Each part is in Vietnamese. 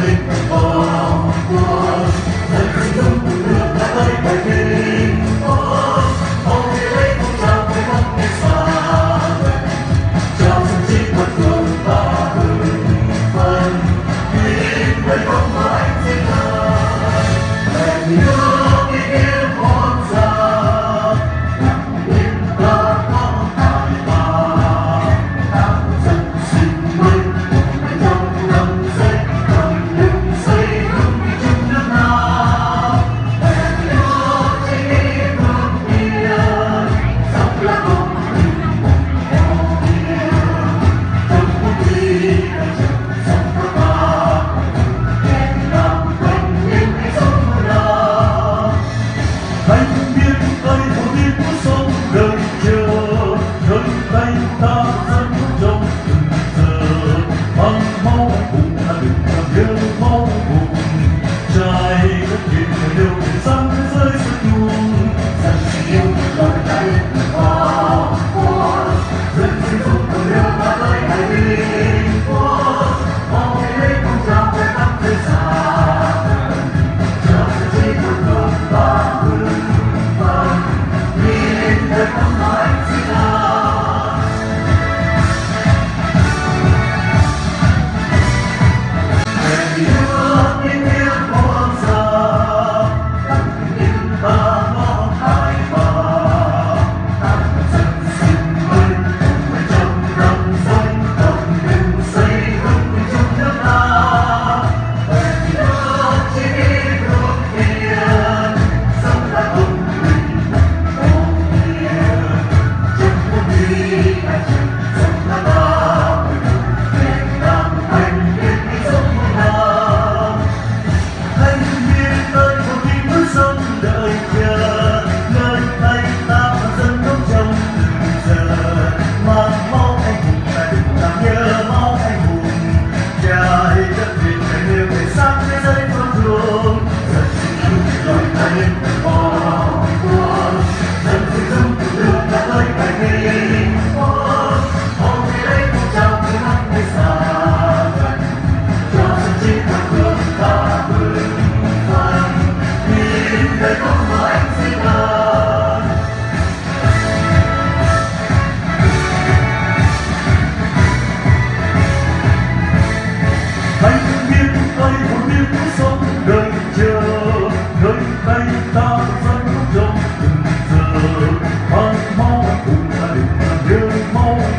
I'm. Bệnh. Cứu sống đợi chờ đợi tay ta vẫn trong từng giờ mang máu cùng gia đình là nhớ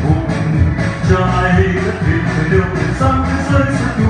cùng trai đất việt người đều để sang thế